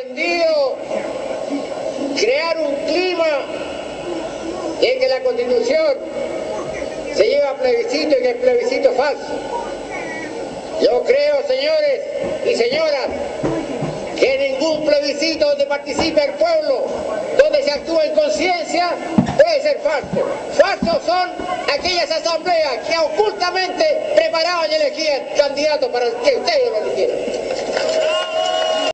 pretendido crear un clima en que la constitución se lleva a plebiscito y que el plebiscito es falso. Yo creo, señores y señoras, que ningún plebiscito donde participe el pueblo, donde se actúa en conciencia, puede ser falso. Falsos son aquellas asambleas que ocultamente preparaban y elegían candidatos para que ustedes lo eligieran.